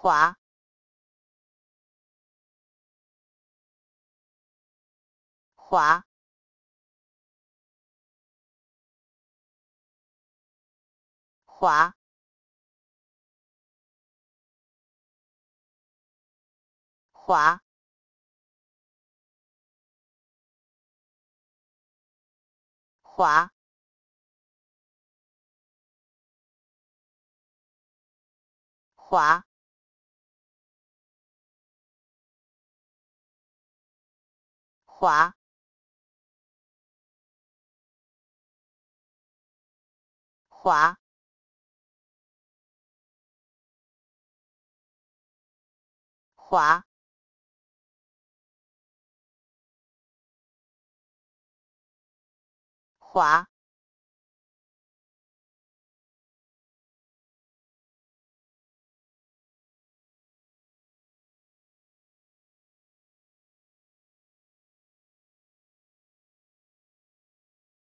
华。华。华。华。华。华。滑滑滑滑